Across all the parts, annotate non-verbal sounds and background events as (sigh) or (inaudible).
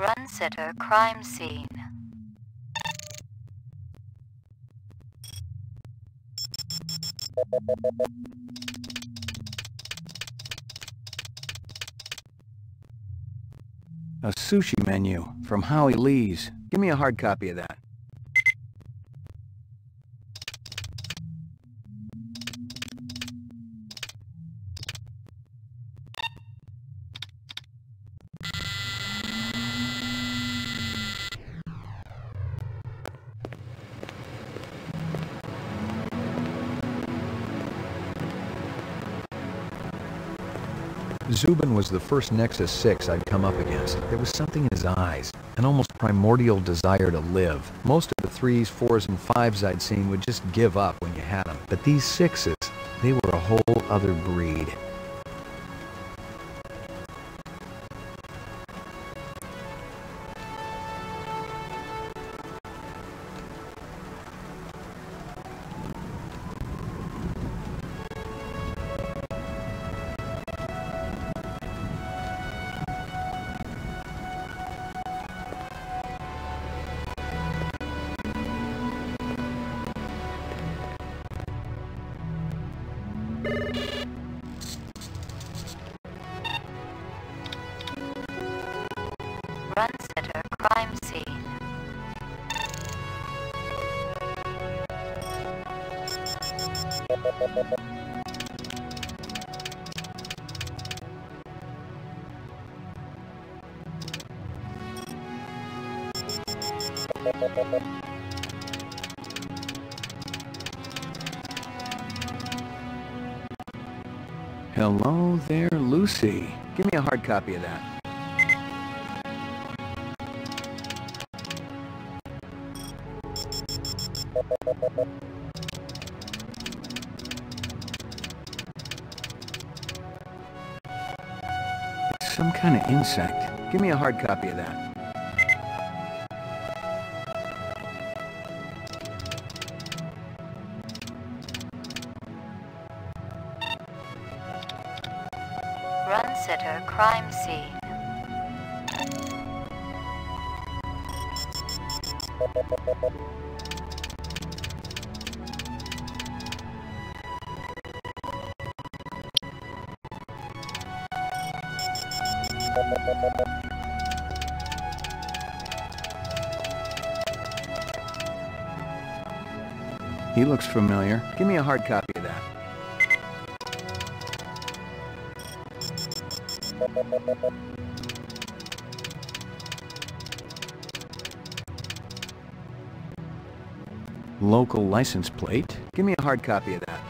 Runciter crime scene. A sushi menu from Howie Lee's. Give me a hard copy of that. Zuben was the first Nexus 6 I'd come up against. There was something in his eyes, an almost primordial desire to live. Most of the 3s, 4s, and 5s I'd seen would just give up when you had them. But these 6s, they were a whole other breed. Crime scene. Hello there, Lucy. Give me a hard copy of that. Some kind of insect. Give me a hard copy of that. Run sitter crime scene. He looks familiar. Give me a hard copy of that. Local license plate. Give me a hard copy of that.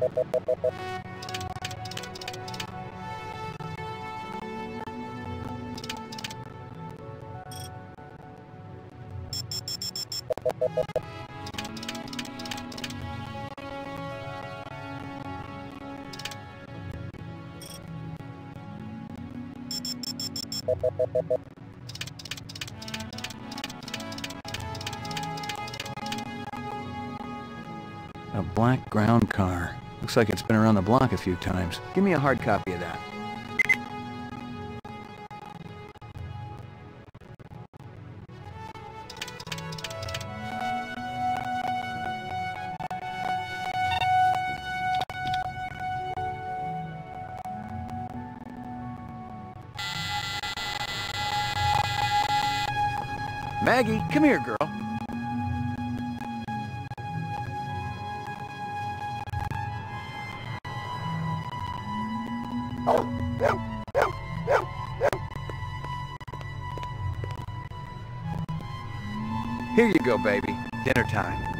A black ground car. Looks like it's been around the block a few times. Give me a hard copy of that. Maggie, come here, girl. Here you go, baby. Dinner time.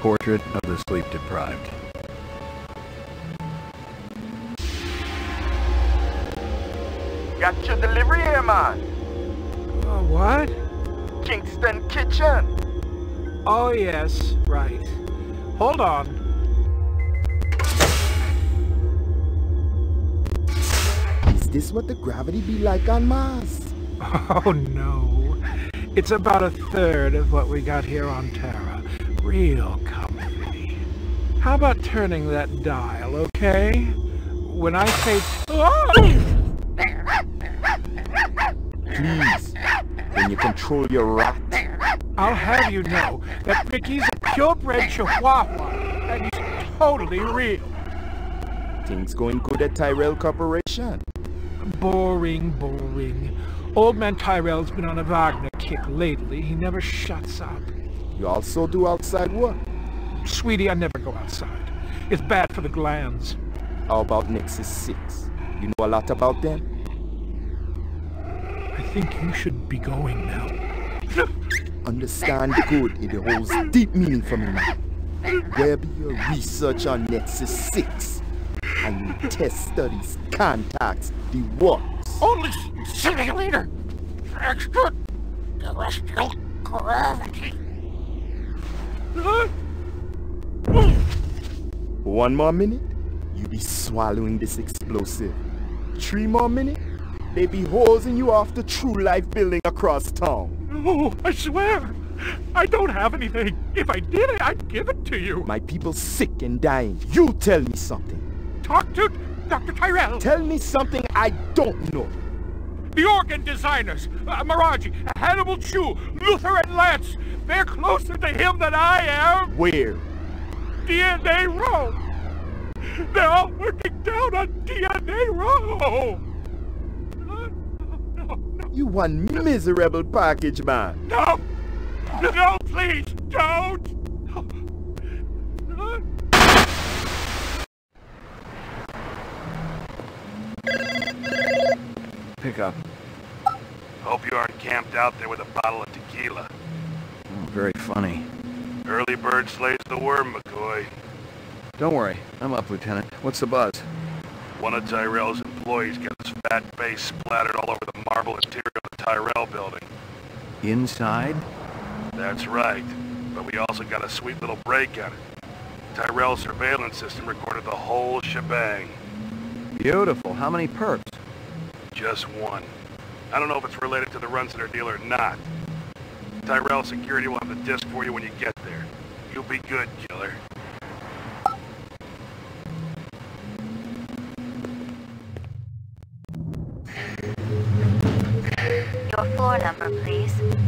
portrait of the sleep deprived. Got your delivery here, man. Oh, what? Kingston Kitchen. Oh, yes, right. Hold on. Is this what the gravity be like on Mars? (laughs) Oh, no. It's about a third of what we got here on Terra. Real comfy. How about turning that dial, okay? When I say... Oh! Please, can you control your rat? I'll have you know that Mickey's a purebred chihuahua, and he's totally real. Things going good at Tyrell Corporation. Boring, boring. Old man Tyrell's been on a Wagner kick lately. He never shuts up. You also do outside work. Sweetie, I never go outside. It's bad for the glands. How about Nexus 6? You know a lot about them? I think you should be going now. (laughs) Understand good, it holds deep meaning for me now. Be your research on Nexus 6? And your test studies, contacts, the works? Only simulator! Extra terrestrial gravity. One more minute, you be swallowing this explosive. Three more minutes, they be hosing you off the true life building across town. Oh, (gasps) I swear! I don't have anything. If I did, I'd give it to you. My people sick and dying. You tell me something. Talk to Dr. Tyrell. Tell me something I don't know. The organ designers, uh, Moraji, Hannibal Chew, Luther and Lance, they're closer to him than I am. Where? DNA Row. They're all working down on DNA Row. No, no, You one miserable package man. no, no, please, don't. Pick up. Hope you aren't camped out there with a bottle of tequila. Oh, very funny. Early bird slays the worm, McCoy. Don't worry. I'm up, Lieutenant. What's the buzz? One of Tyrell's employees got his fat face splattered all over the marble interior of the Tyrell building. Inside? That's right. But we also got a sweet little break on it. Tyrell's surveillance system recorded the whole shebang. Beautiful. How many perps? Just one. I don't know if it's related to the Runciter deal or not. Tyrell security will have the disc for you when you get there. You'll be good, killer. Your floor number, please.